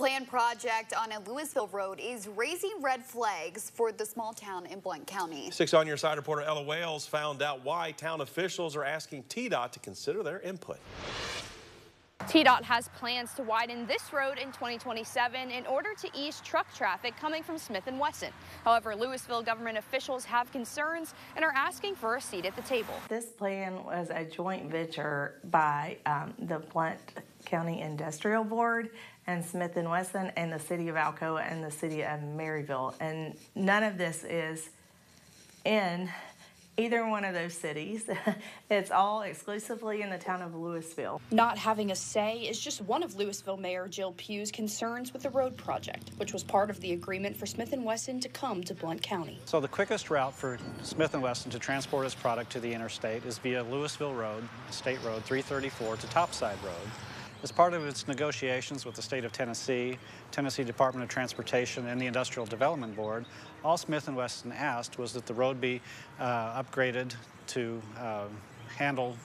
planned project on a Louisville road is raising red flags for the small town in Blount County. Six on your side reporter Ella Wales found out why town officials are asking TDOT to consider their input. TDOT has plans to widen this road in 2027 in order to ease truck traffic coming from Smith & Wesson. However, Louisville government officials have concerns and are asking for a seat at the table. This plan was a joint venture by um, the Blount County Industrial Board and Smith & Wesson and the city of Alcoa and the city of Maryville. And none of this is in either one of those cities. it's all exclusively in the town of Louisville. Not having a say is just one of Louisville Mayor Jill Pugh's concerns with the road project, which was part of the agreement for Smith & Wesson to come to Blount County. So the quickest route for Smith & Wesson to transport its product to the interstate is via Louisville Road, State Road 334 to Topside Road. As part of its negotiations with the state of Tennessee, Tennessee Department of Transportation, and the Industrial Development Board, all Smith & Wesson asked was that the road be uh, upgraded to uh, handle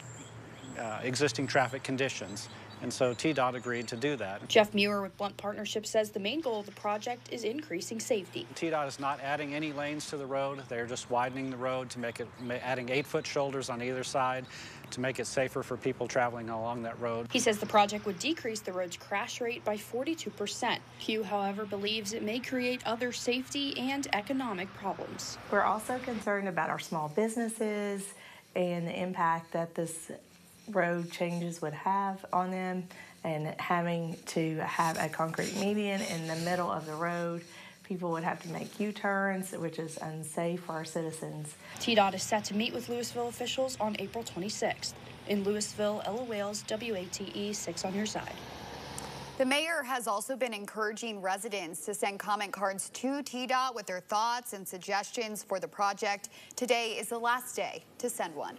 uh, existing traffic conditions. And so TDOT agreed to do that. Jeff Muir with Blount Partnership says the main goal of the project is increasing safety. TDOT is not adding any lanes to the road. They're just widening the road to make it, adding eight foot shoulders on either side to make it safer for people traveling along that road. He says the project would decrease the road's crash rate by 42%. Pugh, however, believes it may create other safety and economic problems. We're also concerned about our small businesses and the impact that this road changes would have on them and having to have a concrete median in the middle of the road. People would have to make U-turns, which is unsafe for our citizens. TDOT is set to meet with Louisville officials on April 26th. In Louisville, Ella Wales, WATE 6 on your side. The mayor has also been encouraging residents to send comment cards to TDOT with their thoughts and suggestions for the project. Today is the last day to send one.